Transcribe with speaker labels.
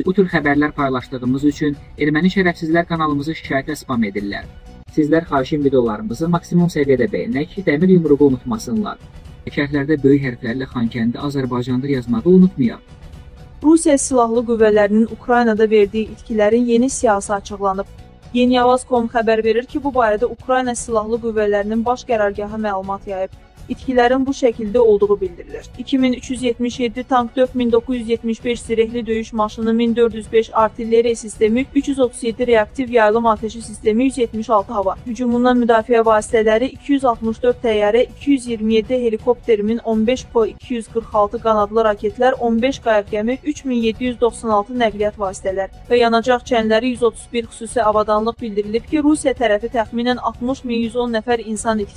Speaker 1: Bu tür xəbərlər paylaşdığımız üçün erməni şərəfsizlər kanalımızı şikayətlə spam edirlər. Sizlər xahişim videolarımızı maksimum səviyyədə bəyənək dəmir yumruğu unutmasınlar. Şərhlərdə böyük hərflərlə Xankəndi Azərbaycandır yazmağı unutmayaq.
Speaker 2: Rusiya Silahlı Qüvvələrinin Ukraynada verdiyi itkilərin yeni siyasi açıqlanıb. Yeniavaz.com xəbər verir ki, bu barədə Ukrayna Silahlı Qüvvələrinin baş qərargahı məlumat yayıb. İtkilərin bu şəkildə olduğu bildirilir. 2377 tank, 4975 zirehli döyüş maşını, 1405 artilleriya sistemi, 337 reaktiv yayılım ateşi sistemi, 176 hava hücumundan müdafiə vasitələri, 264 təyyarə, 227 helikopterimin 15 Po-246 qanadlı raketlər, 15 qayıq gəmi, 3796 nəqliyyat vasitələr və yanacaq çənləri 131 xüsusi avadanlıq bildirilib ki, Rusiya tərəfi təxminən 60 min 110 nəfər insan itkisi